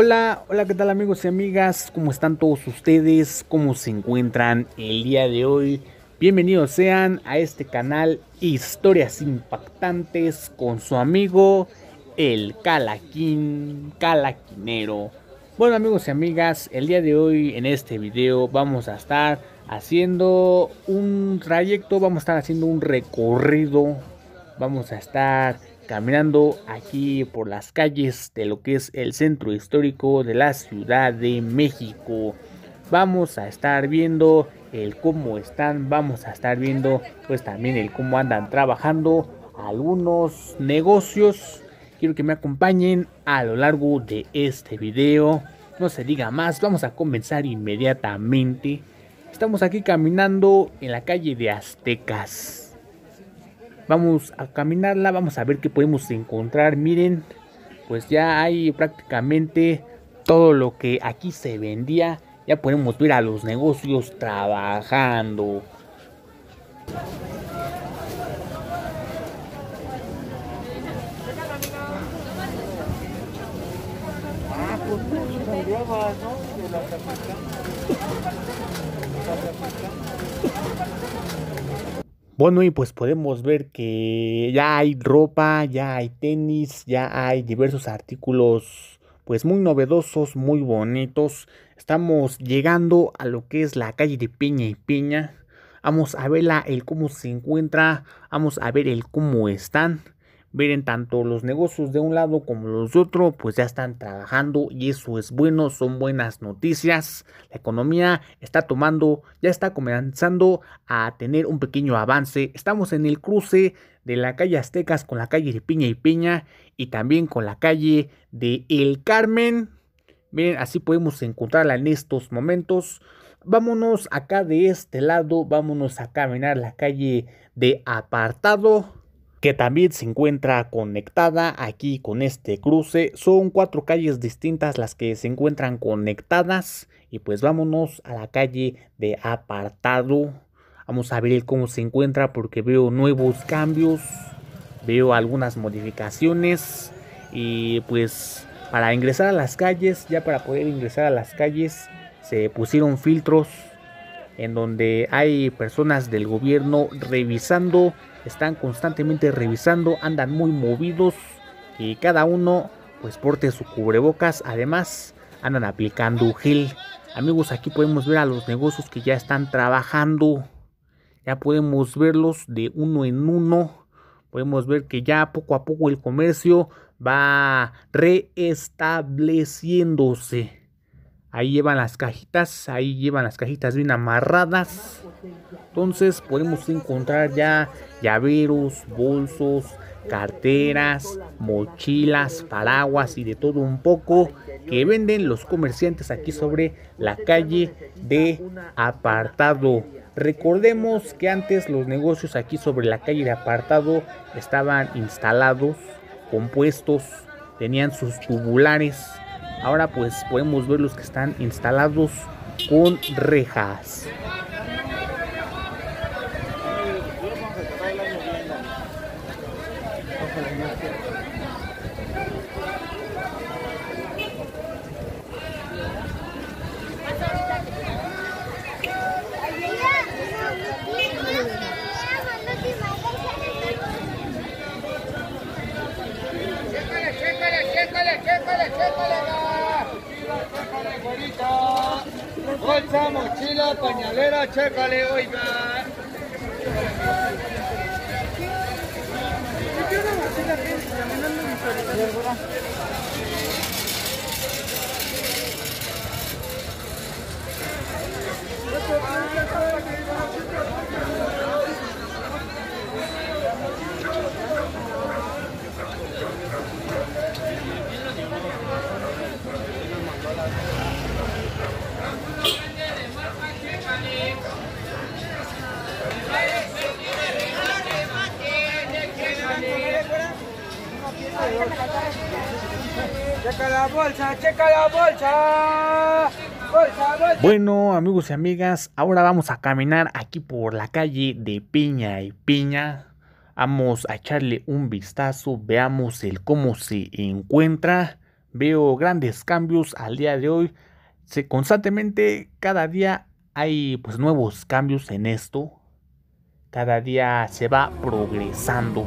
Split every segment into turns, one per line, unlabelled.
Hola, hola, ¿qué tal amigos y amigas? ¿Cómo están todos ustedes? ¿Cómo se encuentran el día de hoy? Bienvenidos sean a este canal Historias Impactantes con su amigo el Calaquín, Calaquinero. Bueno amigos y amigas, el día de hoy en este video vamos a estar haciendo un trayecto, vamos a estar haciendo un recorrido, vamos a estar caminando aquí por las calles de lo que es el centro histórico de la Ciudad de México. Vamos a estar viendo el cómo están, vamos a estar viendo pues también el cómo andan trabajando algunos negocios. Quiero que me acompañen a lo largo de este video. No se diga más, vamos a comenzar inmediatamente. Estamos aquí caminando en la calle de Aztecas. Vamos a caminarla, vamos a ver qué podemos encontrar. Miren, pues ya hay prácticamente todo lo que aquí se vendía. Ya podemos ver a los negocios trabajando. Bueno, y pues podemos ver que ya hay ropa, ya hay tenis, ya hay diversos artículos pues muy novedosos, muy bonitos. Estamos llegando a lo que es la calle de Piña y Piña. Vamos a verla el cómo se encuentra, vamos a ver el cómo están. Miren, tanto los negocios de un lado como los de otro, pues ya están trabajando y eso es bueno, son buenas noticias. La economía está tomando, ya está comenzando a tener un pequeño avance. Estamos en el cruce de la calle Aztecas con la calle de Piña y Piña y también con la calle de El Carmen. Miren, así podemos encontrarla en estos momentos. Vámonos acá de este lado, vámonos a caminar la calle de Apartado que también se encuentra conectada aquí con este cruce. Son cuatro calles distintas las que se encuentran conectadas. Y pues vámonos a la calle de apartado. Vamos a ver cómo se encuentra porque veo nuevos cambios. Veo algunas modificaciones. Y pues para ingresar a las calles, ya para poder ingresar a las calles, se pusieron filtros en donde hay personas del gobierno revisando están constantemente revisando, andan muy movidos y cada uno pues porte su cubrebocas, además andan aplicando gel. Amigos, aquí podemos ver a los negocios que ya están trabajando. Ya podemos verlos de uno en uno. Podemos ver que ya poco a poco el comercio va reestableciéndose. Ahí llevan las cajitas, ahí llevan las cajitas bien amarradas. Entonces podemos encontrar ya llaveros, bolsos, carteras, mochilas, paraguas y de todo un poco que venden los comerciantes aquí sobre la calle de apartado. Recordemos que antes los negocios aquí sobre la calle de apartado estaban instalados, compuestos, tenían sus tubulares. Ahora pues podemos ver los que están instalados con rejas.
Bolsa, pañalera, chécale, oiga. Checa la bolsa, checa la bolsa.
Bueno, amigos y amigas, ahora vamos a caminar aquí por la calle de Piña y Piña. Vamos a echarle un vistazo, veamos el cómo se encuentra. veo grandes cambios al día de hoy. Se, constantemente, cada día hay pues nuevos cambios en esto. Cada día se va progresando.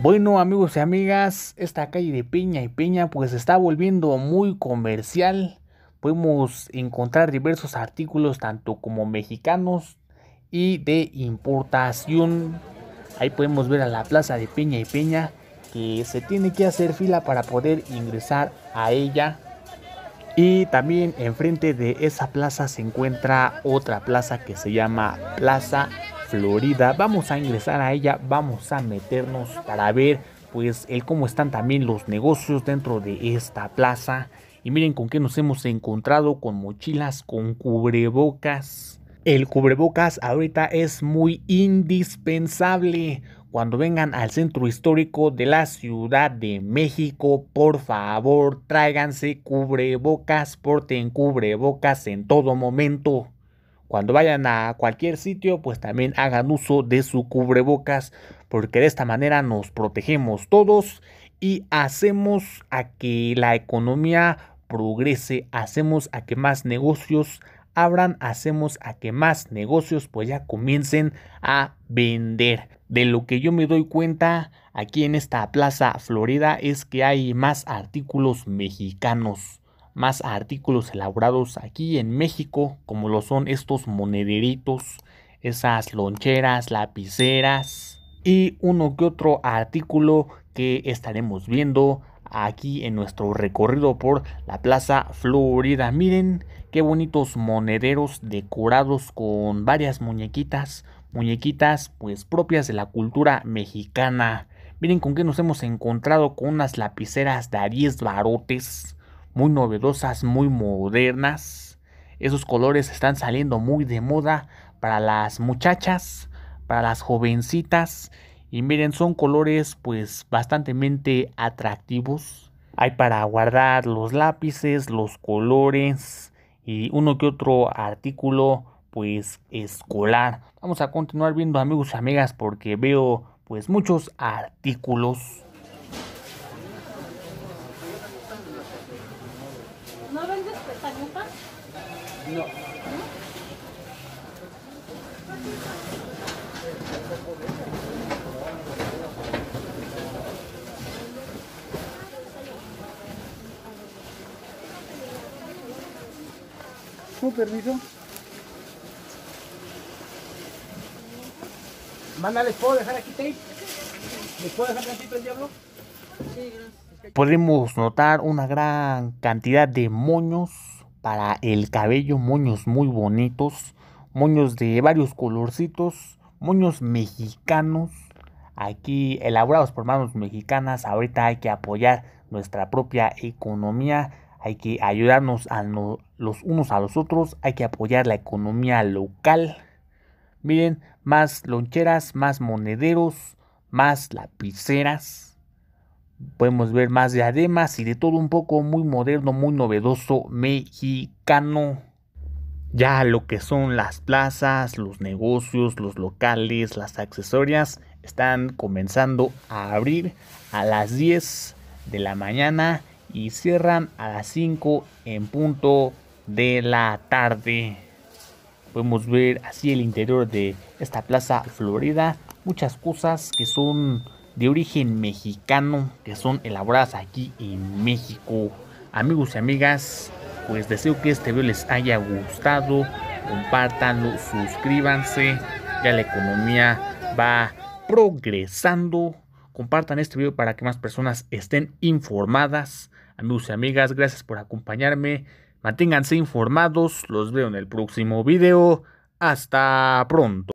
Bueno amigos y amigas, esta calle de Peña y Peña pues está volviendo muy comercial. Podemos encontrar diversos artículos tanto como mexicanos y de importación. Ahí podemos ver a la plaza de Peña y Peña que se tiene que hacer fila para poder ingresar a ella. Y también enfrente de esa plaza se encuentra otra plaza que se llama Plaza Florida. Vamos a ingresar a ella, vamos a meternos para ver pues cómo están también los negocios dentro de esta plaza. Y miren con qué nos hemos encontrado con mochilas, con cubrebocas. El cubrebocas ahorita es muy indispensable. Cuando vengan al centro histórico de la Ciudad de México, por favor, tráiganse cubrebocas, porten cubrebocas en todo momento. Cuando vayan a cualquier sitio, pues también hagan uso de su cubrebocas, porque de esta manera nos protegemos todos y hacemos a que la economía progrese, hacemos a que más negocios abran, hacemos a que más negocios pues ya comiencen a vender. De lo que yo me doy cuenta aquí en esta Plaza Florida es que hay más artículos mexicanos, más artículos elaborados aquí en México, como lo son estos monederitos, esas loncheras, lapiceras y uno que otro artículo que estaremos viendo aquí en nuestro recorrido por la Plaza Florida. Miren qué bonitos monederos decorados con varias muñequitas, muñequitas pues propias de la cultura mexicana. Miren con qué nos hemos encontrado con unas lapiceras de a 10 barotes, muy novedosas, muy modernas. Esos colores están saliendo muy de moda para las muchachas, para las jovencitas. Y miren, son colores pues bastante atractivos. Hay para guardar los lápices, los colores y uno que otro artículo pues escolar. Vamos a continuar viendo amigos y amigas porque veo pues muchos artículos.
¿No vendes pestañuelas?
No. ¿Con permiso? Manda, ¿les puedo dejar aquí tape? ¿Les puedo dejar tantito el diablo?
Podemos notar una gran cantidad de moños para el cabello, moños muy bonitos, moños de varios colorcitos, moños mexicanos, aquí elaborados por manos mexicanas. Ahorita hay que apoyar nuestra propia economía, hay que ayudarnos a no- los unos a los otros, hay que apoyar la economía local. Miren, más loncheras, más monederos, más lapiceras. Podemos ver más diademas y de todo un poco muy moderno, muy novedoso mexicano. Ya lo que son las plazas, los negocios, los locales, las accesorias están comenzando a abrir a las 10 de la mañana y cierran a las 5 en punto de la tarde. Podemos ver así el interior de esta plaza Florida. Muchas cosas que son de origen mexicano, que son elaboradas aquí en México. Amigos y amigas, pues deseo que este video les haya gustado. Compártanlo, suscríbanse. Ya la economía va progresando. Compartan este video para que más personas estén informadas. Amigos y amigas, gracias por acompañarme. Manténganse informados, los veo en el próximo video. Hasta pronto.